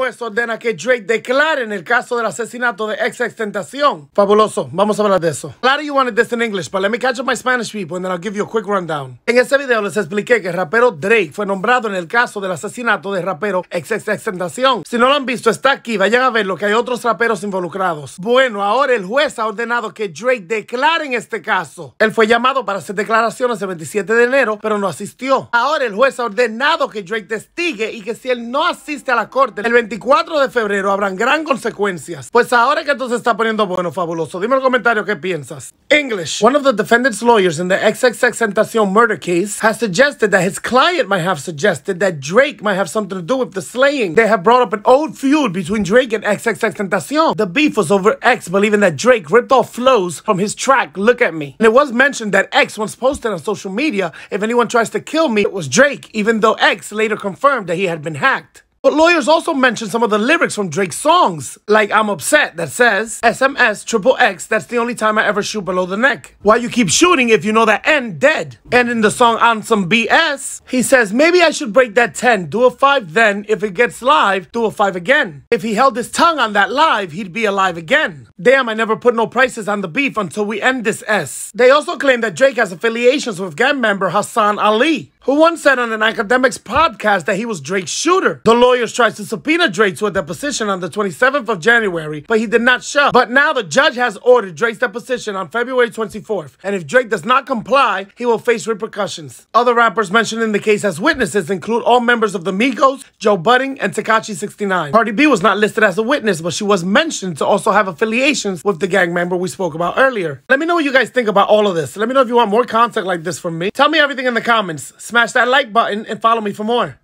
juez ordena que Drake declare en el caso del asesinato de ex Tentación. Fabuloso, vamos a hablar de eso. Claro, you wanted this in English, but let me catch up my Spanish people and then I'll give you a quick rundown. En este video les expliqué que el rapero Drake fue nombrado en el caso del asesinato del rapero ex Tentación. Si no lo han visto, está aquí, vayan a verlo, que hay otros raperos involucrados. Bueno, ahora el juez ha ordenado que Drake declare en este caso. Él fue llamado para hacer declaraciones el 27 de enero, pero no asistió. Ahora el juez ha ordenado que Drake testigue y que si él no asiste a la corte el 24 de febrero habrán gran consecuencias. Pues ahora que esto se está poniendo bueno, fabuloso, dime en qué piensas. English. One of the defendant's lawyers in the XXXTentacion murder case has suggested that his client might have suggested that Drake might have something to do with the slaying. They have brought up an old feud between Drake and XXXTentacion. The beef was over X believing that Drake ripped off flows from his track Look at Me. And it was mentioned that X once posted on social media, if anyone tries to kill me, it was Drake, even though X later confirmed that he had been hacked. But lawyers also mentioned some of the lyrics from Drake's songs, like I'm Upset, that says, SMS, triple X, that's the only time I ever shoot below the neck. Why you keep shooting if you know that end dead? And in the song On Some BS, he says, maybe I should break that 10, do a 5 then, if it gets live, do a 5 again. If he held his tongue on that live, he'd be alive again. Damn, I never put no prices on the beef until we end this S. They also claim that Drake has affiliations with gang member Hassan Ali who once said on an Akademiks podcast that he was Drake's shooter. The lawyers tried to subpoena Drake to a deposition on the 27th of January, but he did not show. But now the judge has ordered Drake's deposition on February 24th, and if Drake does not comply, he will face repercussions. Other rappers mentioned in the case as witnesses include all members of the Migos, Joe Budden, and Tekashi 69. Cardi B was not listed as a witness, but she was mentioned to also have affiliations with the gang member we spoke about earlier. Let me know what you guys think about all of this. Let me know if you want more content like this from me. Tell me everything in the comments. Smash that like button and follow me for more.